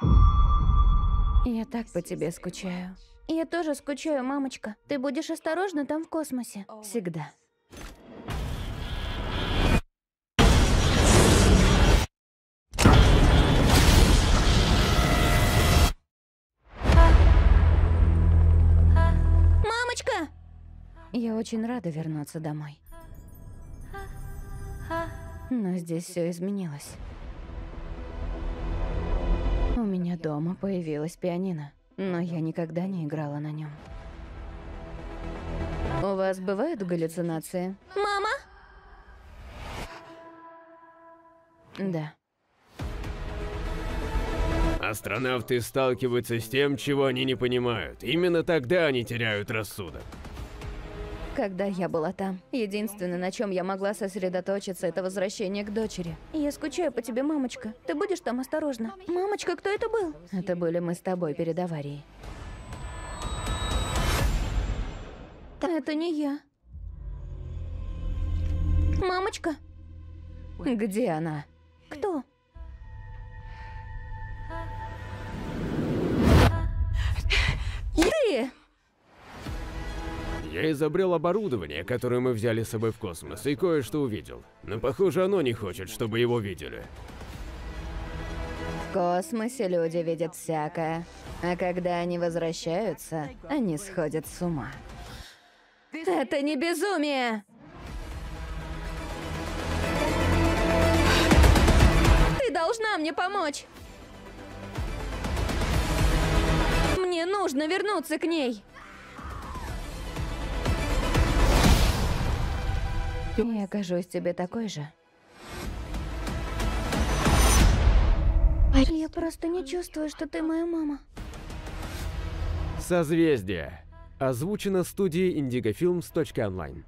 Я так по тебе скучаю. Я тоже скучаю, мамочка. Ты будешь осторожна там в космосе? Всегда. Мамочка! Я очень рада вернуться домой. Но здесь все изменилось. У меня дома появилась пианино, но я никогда не играла на нем. У вас бывают галлюцинации? Мама? Да. Астронавты сталкиваются с тем, чего они не понимают. Именно тогда они теряют рассудок. Когда я была там, единственное, на чем я могла сосредоточиться, это возвращение к дочери. Я скучаю по тебе, мамочка. Ты будешь там осторожна? Мамочка, кто это был? Это были мы с тобой перед аварией. Это не я. Мамочка? Где она? Кто? Я изобрел оборудование, которое мы взяли с собой в космос, и кое-что увидел. Но похоже, оно не хочет, чтобы его видели. В космосе люди видят всякое. А когда они возвращаются, они сходят с ума. Это не безумие! Ты должна мне помочь! Мне нужно вернуться к ней! Я окажусь тебе такой же. Я просто не чувствую, что ты моя мама. Созвездие. Озвучено студией IndigoFilms.online.